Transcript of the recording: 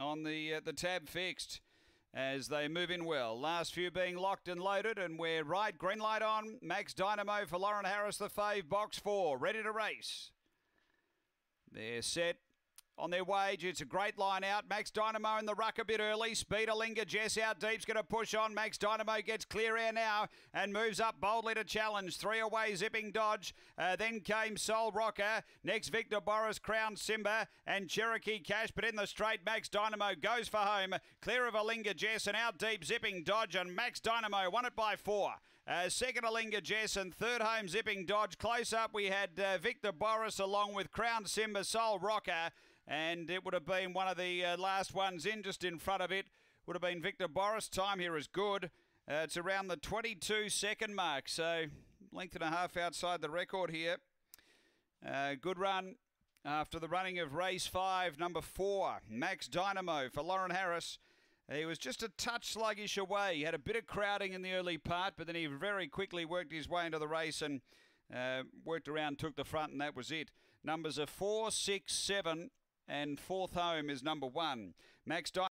on the uh, the tab fixed as they move in well. Last few being locked and loaded, and we're right. Green light on. Max Dynamo for Lauren Harris, the fave, box four, ready to race. They're set on their wage. It's a great line out. Max Dynamo in the ruck a bit early. Speed Linger. Jess out deep's going to push on. Max Dynamo gets clear air now and moves up boldly to challenge. Three away, zipping dodge. Uh, then came Soul Rocker. Next, Victor Boris, Crown Simba and Cherokee Cash. But in the straight, Max Dynamo goes for home. Clear of Alinga Jess and out deep, zipping dodge. And Max Dynamo won it by four. Uh, second, Alinga Jess and third home, zipping dodge. Close up, we had uh, Victor Boris along with Crown Simba, Soul Rocker and it would have been one of the uh, last ones in, just in front of it. Would have been Victor Boris. Time here is good. Uh, it's around the 22 second mark, so length and a half outside the record here. Uh, good run after the running of race five, number four, Max Dynamo for Lauren Harris. He was just a touch sluggish away. He had a bit of crowding in the early part, but then he very quickly worked his way into the race and uh, worked around, took the front, and that was it. Numbers are four, six, seven, and fourth home is number one. Max